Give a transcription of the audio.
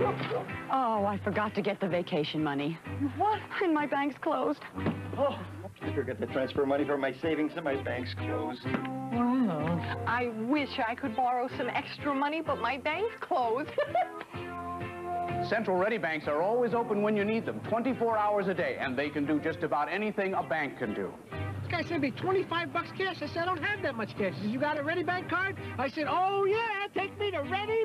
Oh, I forgot to get the vacation money. What? And my bank's closed. Oh, I forgot to transfer money from my savings and my bank's closed. Well, I wish I could borrow some extra money, but my bank's closed. Central Ready Banks are always open when you need them, 24 hours a day, and they can do just about anything a bank can do. This guy sent me 25 bucks cash. I said, I don't have that much cash. He said, you got a Ready Bank card? I said, oh, yeah, take me to Ready